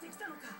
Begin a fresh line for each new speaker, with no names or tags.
ってきたのか。